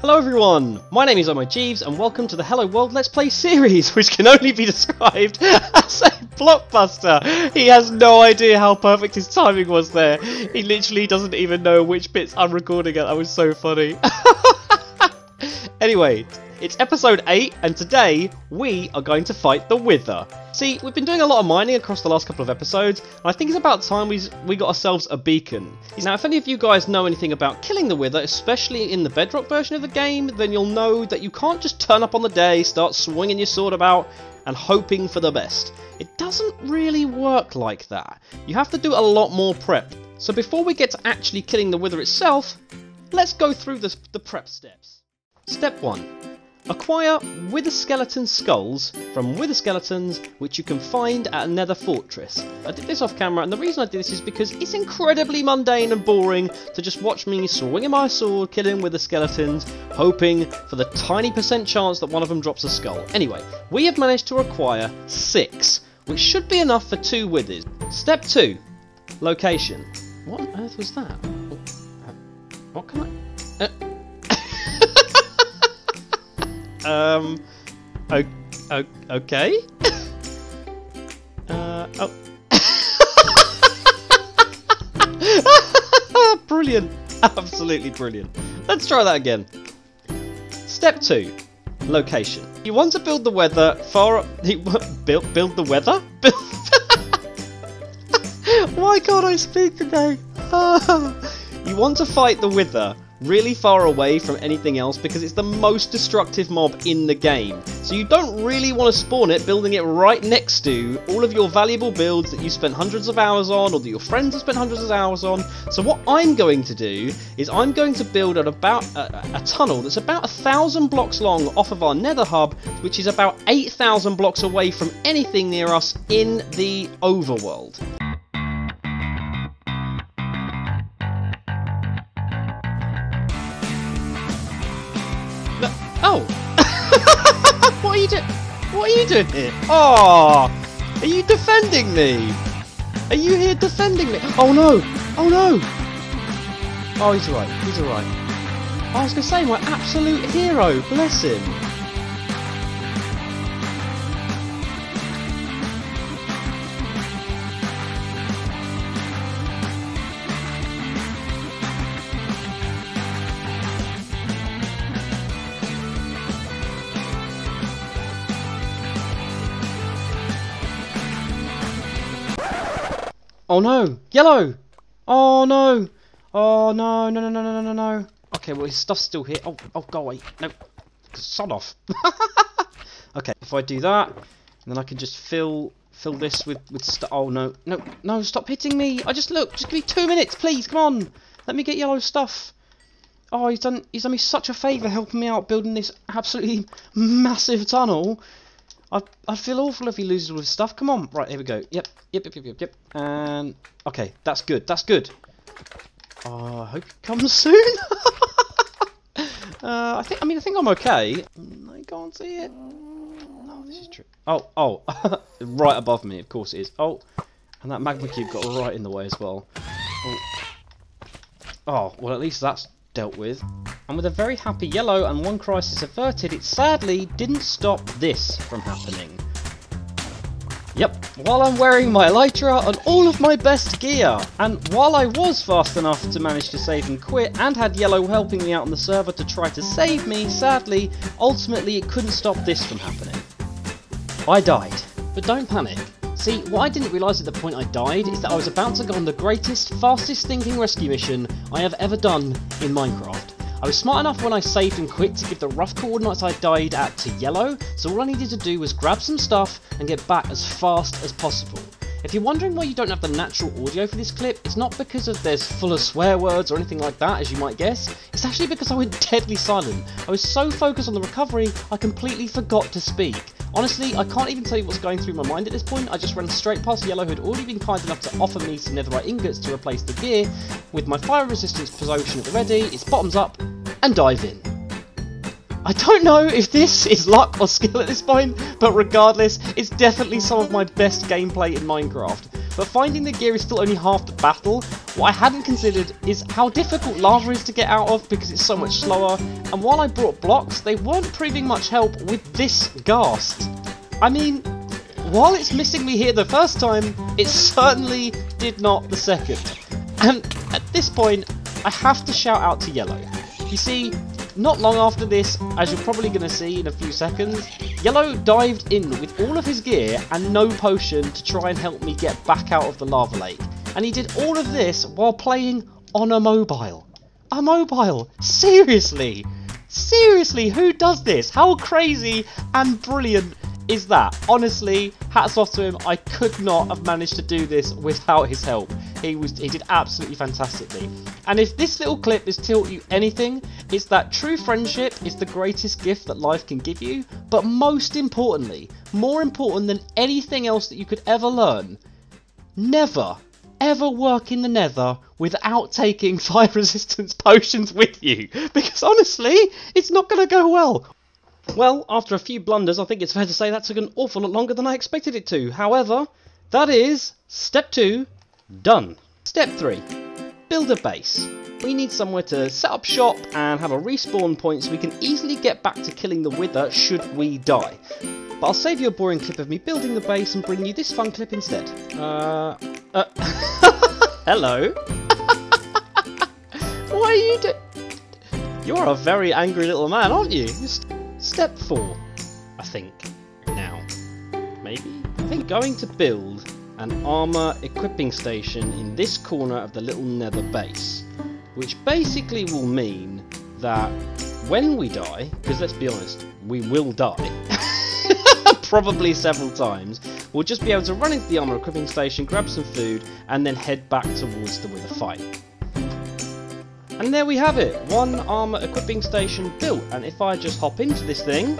Hello everyone, my name is OhMyJeeves and welcome to the Hello World Let's Play series, which can only be described as a blockbuster. He has no idea how perfect his timing was there. He literally doesn't even know which bits I'm recording at. That was so funny. anyway, it's episode 8, and today we are going to fight the Wither. See, we've been doing a lot of mining across the last couple of episodes, and I think it's about time we, we got ourselves a beacon. Now, if any of you guys know anything about killing the Wither, especially in the Bedrock version of the game, then you'll know that you can't just turn up on the day, start swinging your sword about, and hoping for the best. It doesn't really work like that. You have to do a lot more prep. So before we get to actually killing the Wither itself, let's go through the, the prep steps. Step 1. Acquire Wither Skeleton skulls from Wither Skeletons, which you can find at a Nether Fortress. I did this off camera, and the reason I did this is because it's incredibly mundane and boring to just watch me swinging my sword, killing Wither Skeletons, hoping for the tiny percent chance that one of them drops a skull. Anyway, we have managed to acquire six, which should be enough for two Withers. Step 2. Location. What on earth was that? What can I... Uh, um. O o okay. uh. Oh. brilliant. Absolutely brilliant. Let's try that again. Step two. Location. You want to build the weather far. Build build the weather. Why can't I speak today? you want to fight the wither really far away from anything else because it's the most destructive mob in the game. So you don't really want to spawn it building it right next to all of your valuable builds that you spent hundreds of hours on or that your friends have spent hundreds of hours on. So what I'm going to do is I'm going to build at about a, a tunnel that's about a thousand blocks long off of our nether hub which is about 8,000 blocks away from anything near us in the overworld. Are you doing here? Oh! Are you defending me? Are you here defending me? Oh no! Oh no! Oh, he's alright. He's alright. I was going to say, my absolute hero. Bless him. Oh no! Yellow! Oh no! Oh no, no, no, no, no, no, no. Okay, well his stuff's still here. Oh, oh, go away. No. Son off. okay, if I do that, then I can just fill fill this with, with stuff. Oh no, no, no, stop hitting me. I just look, just give me two minutes, please, come on. Let me get yellow stuff. Oh, he's done, he's done me such a favour helping me out building this absolutely massive tunnel. I'd, I'd feel awful if he loses all his stuff. Come on. Right, here we go. Yep, yep, yep, yep, yep, yep. And, okay, that's good, that's good. Uh, I hope it comes soon. uh, I think, I mean, I think I'm okay. Mm, I can't see it. No, this is true. Oh, oh, right above me, of course it is. Oh, and that magma cube got right in the way as well. Oh, oh well, at least that's dealt with. And with a very happy yellow and one crisis averted, it sadly didn't stop this from happening. Yep, while I'm wearing my elytra and all of my best gear, and while I was fast enough to manage to save and quit, and had Yellow helping me out on the server to try to save me, sadly, ultimately it couldn't stop this from happening. I died. But don't panic, See, what I didn't realise at the point I died is that I was about to go on the greatest, fastest thinking rescue mission I have ever done in Minecraft. I was smart enough when I saved and quit to give the rough coordinates I died at to yellow, so all I needed to do was grab some stuff and get back as fast as possible. If you're wondering why you don't have the natural audio for this clip, it's not because of there's full of swear words or anything like that, as you might guess. It's actually because I went deadly silent. I was so focused on the recovery, I completely forgot to speak. Honestly, I can't even tell you what's going through my mind at this point. I just ran straight past Yellow, who had already been kind enough to offer me some netherite ingots to replace the gear. With my fire resistance potion at the ready, it's bottoms up, and dive in. I don't know if this is luck or skill at this point, but regardless, it's definitely some of my best gameplay in Minecraft. But finding the gear is still only half the battle. What I hadn't considered is how difficult lava is to get out of because it's so much slower, and while I brought blocks, they weren't proving much help with this ghast. I mean, while it's missing me here the first time, it certainly did not the second. And at this point, I have to shout out to Yellow. You see, not long after this, as you're probably going to see in a few seconds, Yellow dived in with all of his gear and no potion to try and help me get back out of the lava lake. And he did all of this while playing on a mobile. A mobile! Seriously! Seriously, who does this? How crazy and brilliant is that? Honestly, hats off to him. I could not have managed to do this without his help. He was he did absolutely fantastically. And if this little clip is taught you anything, it's that true friendship is the greatest gift that life can give you, but most importantly, more important than anything else that you could ever learn, never ever work in the nether without taking fire resistance potions with you because honestly it's not going to go well well, after a few blunders, I think it's fair to say that took an awful lot longer than I expected it to. However, that is step two done. Step three build a base. We need somewhere to set up shop and have a respawn point so we can easily get back to killing the Wither should we die. But I'll save you a boring clip of me building the base and bring you this fun clip instead. Uh. uh hello? what are you doing? You're a very angry little man, aren't you? Step 4, I think, now. Maybe? I think going to build an armour equipping station in this corner of the little nether base, which basically will mean that when we die, because let's be honest, we will die, probably several times, we'll just be able to run into the armour equipping station, grab some food, and then head back towards the Wither fight. And there we have it, one armour equipping station built. And if I just hop into this thing,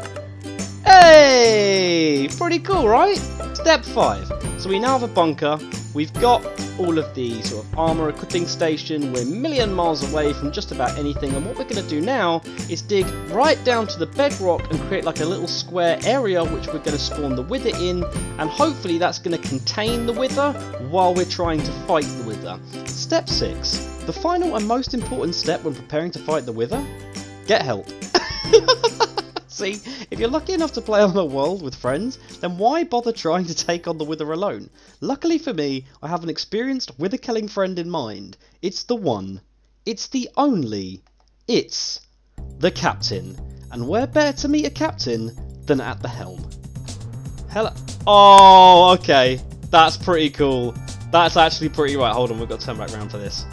hey, pretty cool, right? Step 5. So we now have a bunker, we've got all of the sort of armour equipping station, we're a million miles away from just about anything, and what we're going to do now is dig right down to the bedrock and create like a little square area which we're going to spawn the wither in, and hopefully that's going to contain the wither while we're trying to fight the wither. Step 6. The final and most important step when preparing to fight the Wither? Get help. See, if you're lucky enough to play on the world with friends, then why bother trying to take on the Wither alone? Luckily for me, I have an experienced Wither killing friend in mind. It's the one. It's the only. It's the captain. And where better to meet a captain than at the helm? Hello. Oh, okay. That's pretty cool. That's actually pretty right. Hold on, we've got to turn back around for this.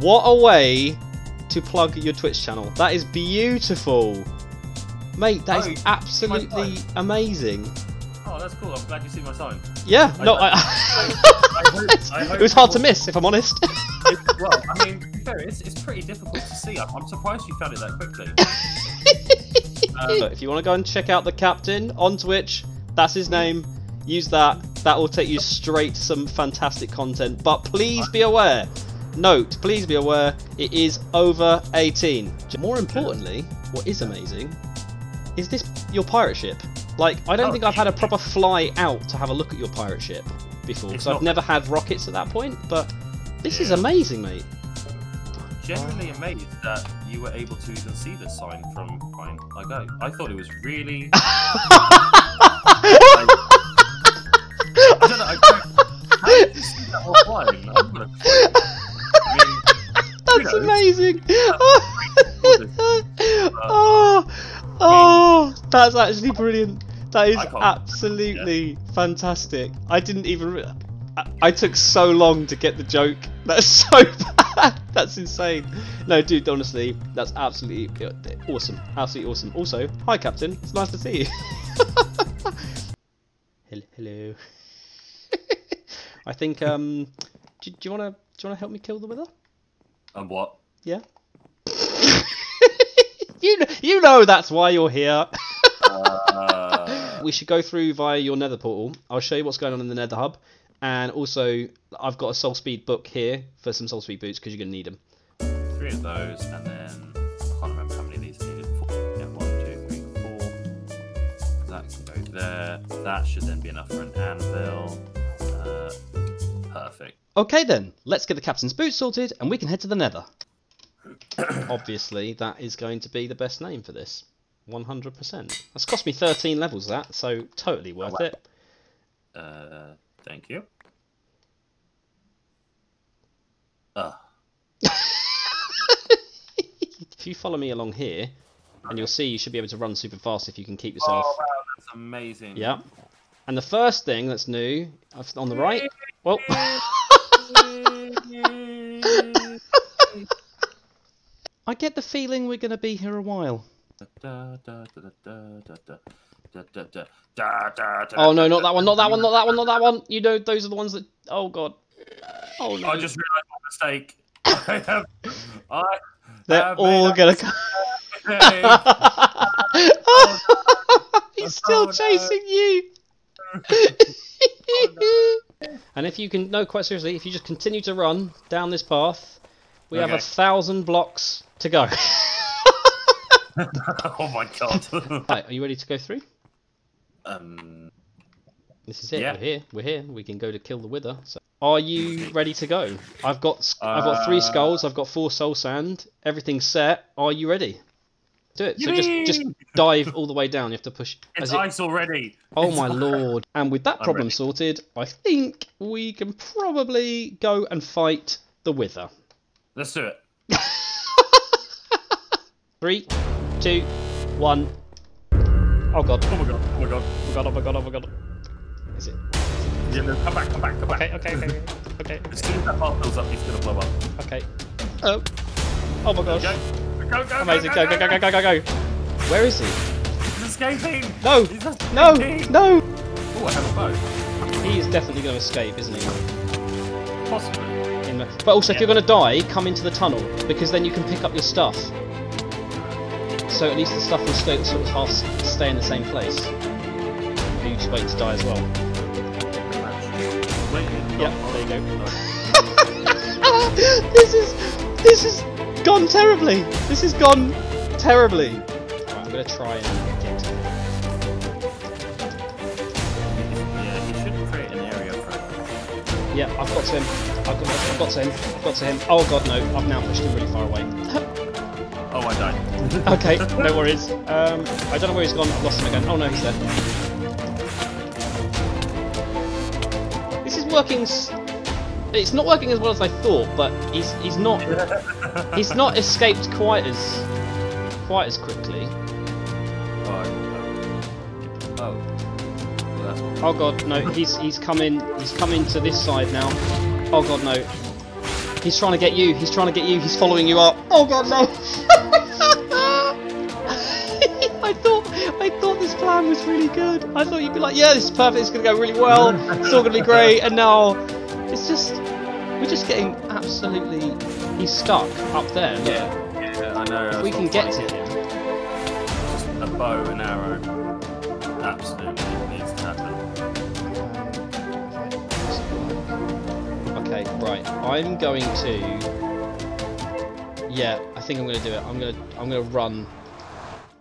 What a way to plug your Twitch channel. That is beautiful. Mate, that oh, is absolutely amazing. Oh, that's cool. I'm glad you see my sign. Yeah, I, no, I, I, I hope, hope it was hard to miss, if I'm honest. well, I mean, fair, it's, it's pretty difficult to see. I'm, I'm surprised you found it that quickly. uh, if you want to go and check out the captain on Twitch, that's his name. Use that. That will take you straight to some fantastic content. But please be aware, Note, please be aware, it is over 18. More importantly, what is amazing is this your pirate ship. Like, I don't oh, think I've had a proper fly out to have a look at your pirate ship before, because I've never had rockets at that point, but this yeah. is amazing, mate. Genuinely amazed that you were able to even see this sign from mine. Like, I, I thought it was really. I, I don't know. I don't, how did you see that offline? I'm gonna that's amazing. oh, oh, that's actually brilliant. That is absolutely yeah. fantastic. I didn't even. I, I took so long to get the joke. That's so bad. That's insane. No, dude, honestly, that's absolutely awesome. Absolutely awesome. Also, hi, Captain. It's nice to see you. Hello. I think. Um, do, do you want to? Do you want to help me kill the wither? And what? Yeah. you you know that's why you're here. Uh... We should go through via your Nether portal. I'll show you what's going on in the Nether hub, and also I've got a Soul Speed book here for some Soul Speed boots because you're gonna need them. Three of those, and then I can't remember how many of these needed. Four. Yeah, one, two, three, four. That can go there. That should then be enough for an anvil. Uh, perfect. Okay then, let's get the captain's boots sorted and we can head to the nether. Obviously, that is going to be the best name for this. 100%. That's cost me 13 levels, that, so totally worth wow. it. Uh, thank you. Uh, if you follow me along here, and you'll see you should be able to run super fast if you can keep yourself. oh wow, that's amazing. Yeah. And the first thing that's new on the right. Well, I get the feeling we're going to be here a while. Oh Oh no, not that one, not that one, not that one, not that one. You know, those are the ones that. Oh god. Oh no. I just realised my mistake. I have, I They're have all gonna come. He's still Oh, chasing you. Oh, and if you can, no, quite seriously, if you just continue to run down this path, we have a thousand blocks to go. oh my god. right, are you ready to go through? um, This is it. Yeah. We're here. We're here. We can go to kill the wither. So, are you ready to go? I've got s- I've got three Uh, skulls. I've got four soul sand. Everything's set. Are you ready? Do it. So just just dive all the way down. You have to push. it's it- ice already. Oh It's my ice. lord! And with that problem sorted, I think we can probably go and fight the wither. Let's do it. Three, two, one. Oh god! Oh my god. Oh my god. Oh god! Oh my god! Oh my god! Is it? Yeah, no, come back, come back, come back. Okay, okay, okay, okay, As soon as that bar fills up, he's gonna blow up. okay. Oh! Oh my gosh! Go, go, go, Amazing! Go, go, go, go, go, go, go! Where is he? He's escaping. No! He's escaping. No! No! Oh, I have a bow. He is definitely to escape, isn't he? Possibly. In the... But also, if you're going to die, come into the tunnel because then you can pick up your stuff. So at least the stuff will stay, sort of half stay in the same place. You just wait to die as well. Yep, there you go. this is this has gone terribly. This has gone terribly. Right, I'm going to try and get. Yeah, he should create an area for. Yeah, I've got to him. I've got, I've got to him. I've got to him. Oh god, no! I've now pushed him really far away. Oh, I died. Okay, no worries. Um, I don't know where he's gone. I've lost him again. Oh no, he's there. This is working. s- It's not working as well as I thought, but he's he's not he's not escaped quite as quite as quickly. Oh. Oh. Well, that's. Oh god, no, he's he's coming he's coming to this side now. Oh god, no. He's trying to get you. He's trying to get you. He's following you up. Oh god, no. I thought I thought this plan was really good. I thought you'd be like, yeah, this is perfect. It's gonna go really well. It's all gonna be great. And now it's just we're just getting absolutely. He's stuck up there. look. Yeah, yeah, I know. If we can get to him. Just a bow and arrow. I'm going to. Yeah, I think I'm going to do it. I'm going to. I'm going to run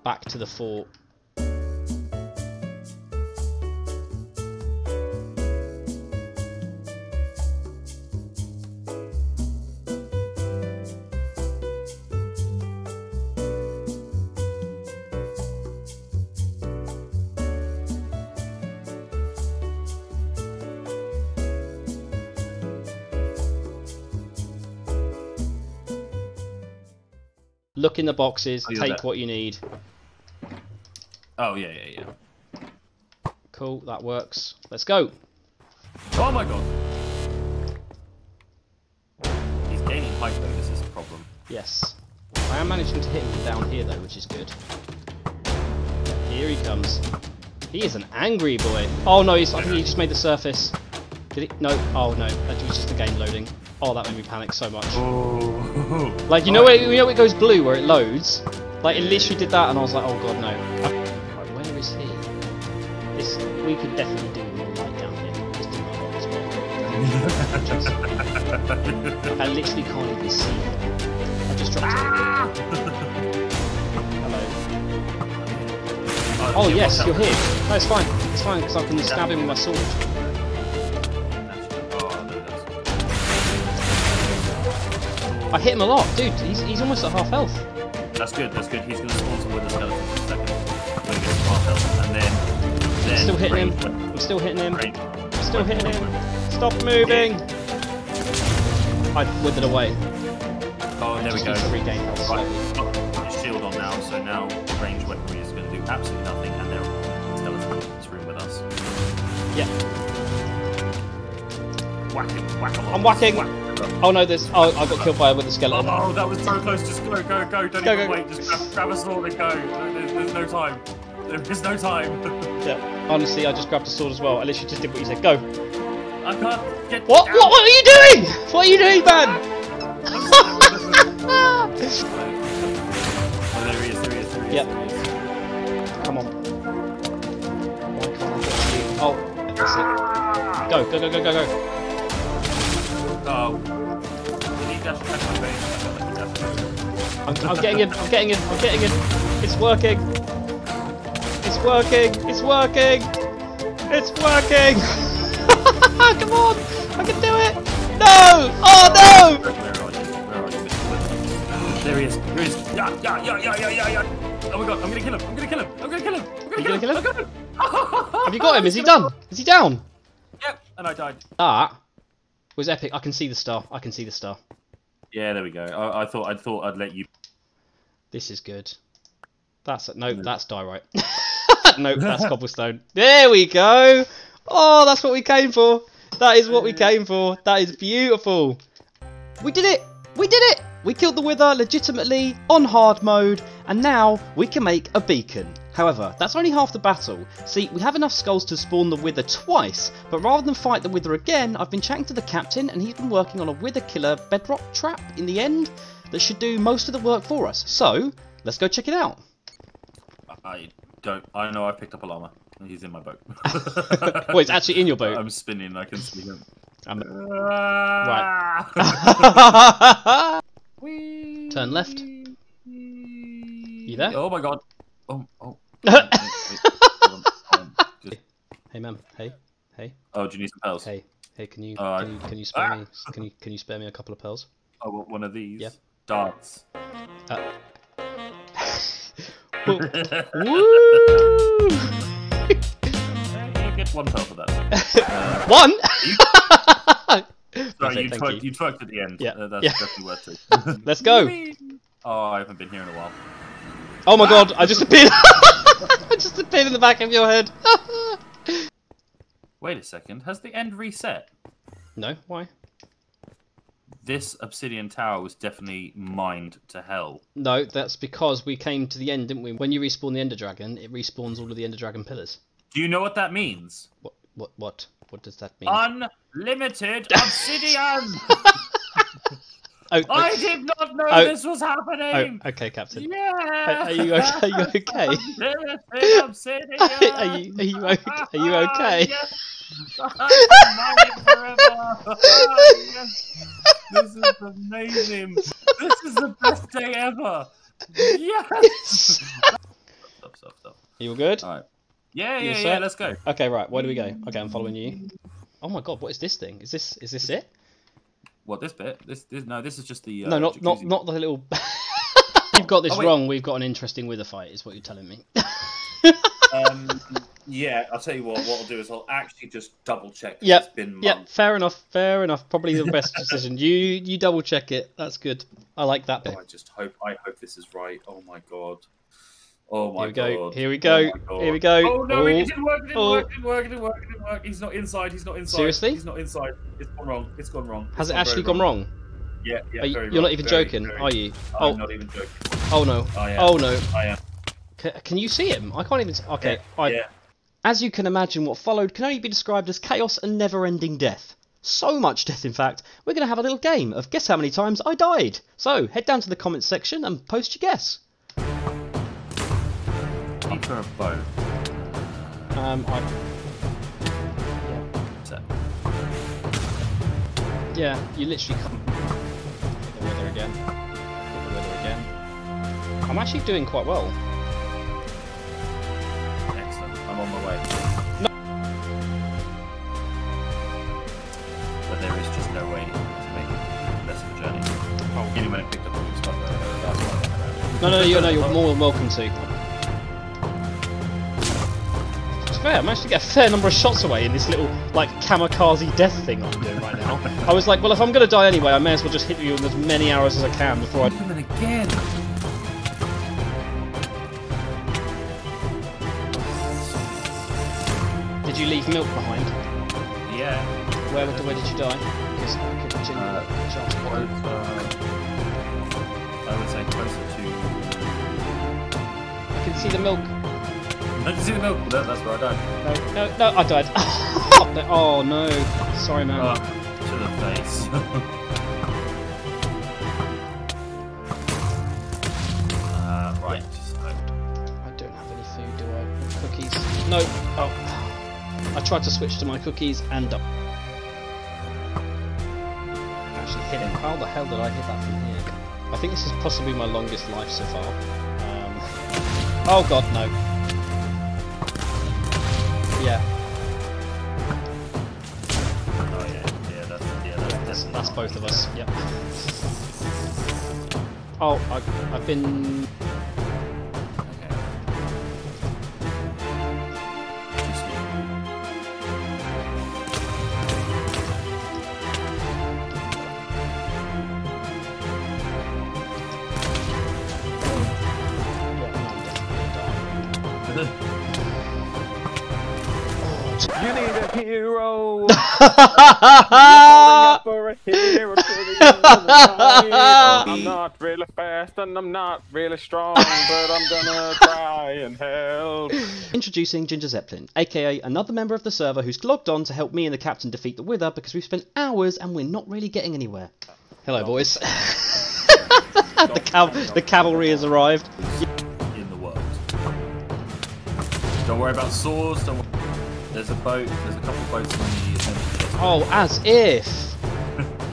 back to the fort. Look in the boxes. Take there. what you need. Oh yeah, yeah, yeah. Cool, that works. Let's go. Oh my god. He's gaining height though. This is a problem. Yes. I am managing to hit him down here though, which is good. Here he comes. He is an angry boy. Oh no, he's, I think he just made the surface. Did he? No. Oh no, that was just the game loading. Oh, that made me panic so much. Oh. Like you know where you know it goes blue where it loads. Like it literally did that, and I was like, oh god no. Right, where is he? This we could definitely do more light down here. Just do well. I literally can't even see him. I just dropped him. Ah! Hello. Oh, oh yes, you're here. No, it's fine. It's fine because I can stab him with my sword. Hit him a lot, dude. He's, he's almost at half health. That's good. That's good. He's going to spawn some wither skeletons in a second. He gets to half health, and then then Still hitting him. I'm still hitting him. range- I'm still hitting him. Stop moving. I withered away. Oh, there we go. regain health Right, oh, his shield on now, so now range weaponry is going to do absolutely nothing, and there are skeletons in this room with us. Yeah. Whack him, whack him. I'm whacking. Whack. Oh no, there's. Oh, I got killed by a wither skeleton. Oh, oh, that was so close. Just go, go, go. Don't Go, even go. wait. Just grab, grab a sword and go. There's, there's no time. There is no time. Yeah. Honestly, I just grabbed a sword as well. I literally just did what you said. Go. I can't get What? down. What? What are you doing? What are you doing, man? Oh, there he is, there he is, there he is. Yep. there. Come on. Why can't I get to? Oh, that's it. Go, go, go, go, go, go. Oh. I'm, I'm getting him. I'm getting him. I'm getting him. It's working. It's working. It's working. It's working. Come on. I can do it. No. Oh no. Where are you? Where are you? There he is. There he is. Yeah, yeah, yeah, yeah, yeah, yeah, yeah. Oh my god, I'm gonna kill him. I'm gonna kill him. I'm gonna kill him. I'm gonna kill gonna him. kill him. Have you got him? Is he done? Is he down? Yep. And I died. That was epic. I can see the star. I can see the star. Yeah, there we go. I, I thought I thought I'd let you. This is good. That's no, that's diorite. nope, that's cobblestone. There we go. Oh, that's what we came for. That is what we came for. That is beautiful. We did it. We did it. We killed the Wither legitimately on hard mode, and now we can make a beacon. However, that's only half the battle. See, we have enough skulls to spawn the Wither twice, but rather than fight the Wither again, I've been chatting to the captain, and he's been working on a Wither killer bedrock trap in the end that should do most of the work for us. So, let's go check it out. I don't. I know I picked up a llama. He's in my boat. Well, it's actually in your boat. I'm spinning. I can see him. I'm- ah! right. Turn left. You there? Oh my god. Oh. Oh. Wait, wait, hold on. Just- hey, ma'am. Hey, hey, oh, do you need some pearls? hey, hey. Can you Uh, can you can you spare ah! me can you can you spare me a couple of pearls? I want one of these. Yeah. Darts. Uh, Woo! Get one pearl for that. One. Sorry, Perfect, you twerked, you. you twerked at the end. Yeah, Uh, that's yeah. definitely worth it. Let's go. Oh, I haven't been here in a while. Oh my god! I just appeared. I a appeared in the back of your head. Wait a second. Has the end reset? no, why? This obsidian tower was definitely mined to hell. No, that's because we came to the end, didn't we? When you respawn the Ender Dragon, it respawns all of the Ender Dragon pillars. Do you know what that means? What? What? What? What does that mean? Unlimited obsidian! Oh, I oh, did not know Oh. this was oh, happening! okay, Captain. Yeah! Are, are you okay? Are you okay? Unlimited obsidian! are you are you okay? Are you okay? yes! I can mine it yes! This is amazing! This is the best day ever! Yes! stop, stop, stop. You all good? Alright. Yeah, yeah, yeah, let's go. Okay, right. Where do we go? Okay, I'm following you. Oh my god, what is this thing? Is this is this it? What, this bit? This, this No, this is just the. Uh, no, not not jacuzzi. not the little. You've got this Oh, wrong. We've got an interesting wither fight, is what you're telling me. Um, yeah, I'll tell you what. What I'll do is I'll actually just double check. Yep, It's been Yep, fair enough. Fair enough. Probably the best decision. You you double check it. That's good. I like that bit. Oh, I just hope. I hope this is right. Oh my god. Oh, oh my Here we go. god. Here we Oh go. my God. Here we go. Oh no! Oh, It didn't work. It didn't oh. work. It didn't work. It didn't work. It didn't work. He's not inside. He's not inside. Seriously? He's not inside. It's gone wrong. It's gone wrong. Has It's it actually gone wrong? Yeah, yeah. You, very you're wrong, not even very, joking, very- are you? I'm Oh, not even joking. oh no. I am. Oh no. I am. C- can you see him? I can't even. s- Okay. I, yeah. As you can imagine, what followed can only be described as chaos and never-ending death. So much death, in fact, we're going to have a little game of guess how many times I died. So head down to the comments section and post your guess. Need for bow. Um, I, Set. yeah, you literally come. Hit the weather again. Hit the weather again. I'm actually doing quite well. Excellent. I'm on my way. No. But there is just no way to make it less of a journey. Oh, Beginning when it No, no, you're, no, you're more than welcome to. Fair, I managed to get a fair number of shots away in this little, like, kamikaze death thing I'm doing right now. I was like, well, if I'm going to die anyway, I may as well just hit you with as many arrows as I can before I... Then again. Did you leave milk behind? Yeah. Where, where did you die? Because I could Uh, uh, I would say closer to. I can see the milk. No, you see the milk? That, that's where I died. No, no, no, I died. oh no. Sorry, man. Oh, to the face. uh, right. I don't have any food, do I? Cookies? No. Oh. I tried to switch to my cookies and uh, actually hit him. How the hell did I hit that from here? I think this is possibly my longest life so far. Um, oh god, no. Both of us. Yep. Oh, I, I've been. Okay. Excuse me. Yeah, no, I'm definitely gonna die. You need a hero. For a hero to the end of the night. I'm not really fast and I'm not really strong, but I'm gonna try and help. Introducing Ginger Zeppelin, aka another member of the server who's logged on to help me and the captain defeat the Wither because we've spent hours and we're not really getting anywhere. Hello, boys. the, cav- the cavalry has arrived. in the world. Don't worry about swords. Don't. Worry. There's a boat. There's a couple of boats on the essential. Oh, as if.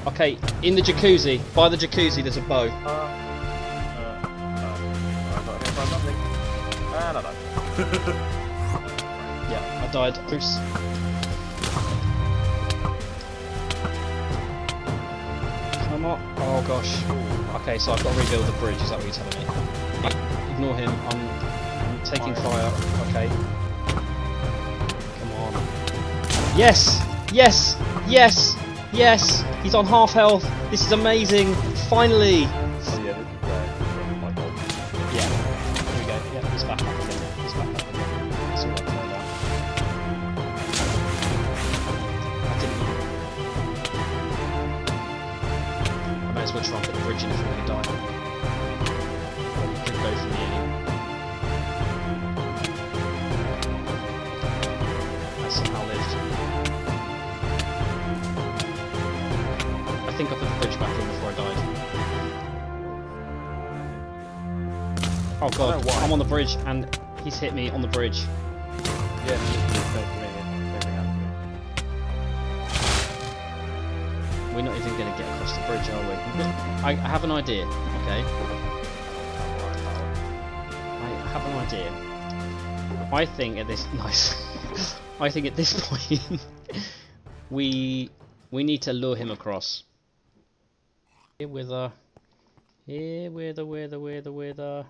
Okay, in the jacuzzi, by the jacuzzi, there's a bow. Uh, uh, uh, I got hit by nothing. And I died. Yeah, I died. Bruce. Come on. Oh gosh. Okay, so I've got to rebuild the bridge. Is that what you're telling me? Ignore him. I'm, I'm taking fire. Okay. Come on. Yes! Yes! Yes! Yes! He's on half health. This is amazing. Finally. Yeah, we go. Yeah, back up again. Back up again. I. I may as well the bridge if I'm going to die. Oh god. I'm on the bridge and he's hit me on the bridge. Yeah, this is the same for me. yeah. Same thing happened to me. We're not even going to get across the bridge, are we? I, I have an idea, okay? I have an idea. I think at this nice. I think at this point we we need to lure him across. Here with a here with a with a with a with a.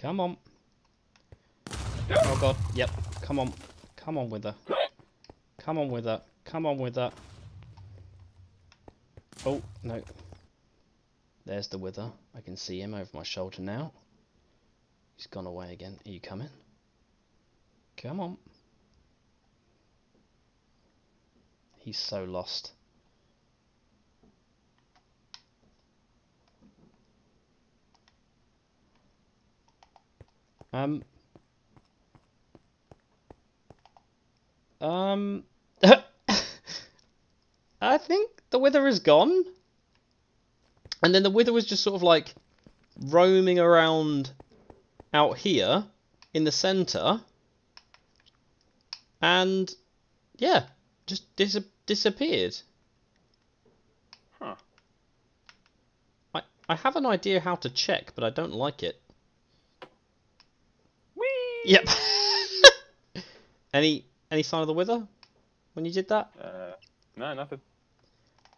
Come on. Oh god. Yep. Come on. Come on with her. Come on with her. Come on with her. Oh, no. There's the wither. I can see him over my shoulder now. He's gone away again. Are you coming? Come on. He's so lost. Um. Um. I think the wither is gone. And then the wither was just sort of like roaming around out here in the center. And yeah, just dis- disappeared. Huh. I I have an idea how to check, but I don't like it. Yep. any any sign of the wither when you did that? Uh, no, nothing.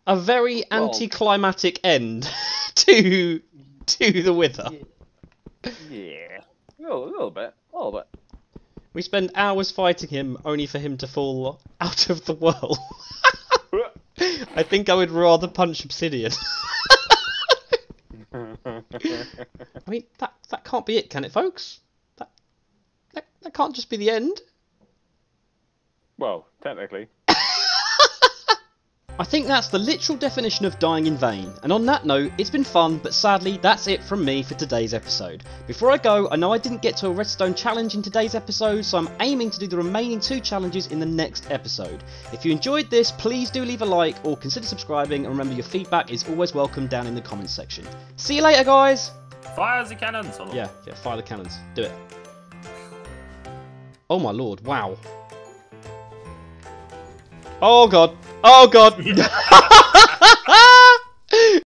A very Well- anticlimactic end to to the Wither. Yeah. A little, a little bit. A little bit. We spend hours fighting him only for him to fall out of the world. I think I would rather punch Obsidian. I mean, that that can't be it, can it, folks? That that, that can't just be the end. well, technically. I think that's the literal definition of dying in vain. And on that note, it's been fun, but sadly, that's it from me for today's episode. Before I go, I know I didn't get to a redstone challenge in today's episode, so I'm aiming to do the remaining two challenges in the next episode. If you enjoyed this, please do leave a like or consider subscribing, and remember your feedback is always welcome down in the comments section. See you later, guys! Fire the cannons. Yeah, yeah, fire the cannons. Do it. Oh my lord, wow. Oh god. Oh god.